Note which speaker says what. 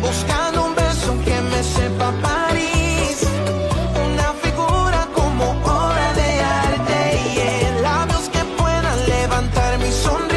Speaker 1: Buscando un beso que me sepa París. Una figura como obra de arte y labios que puedan levantar mi sonrisa.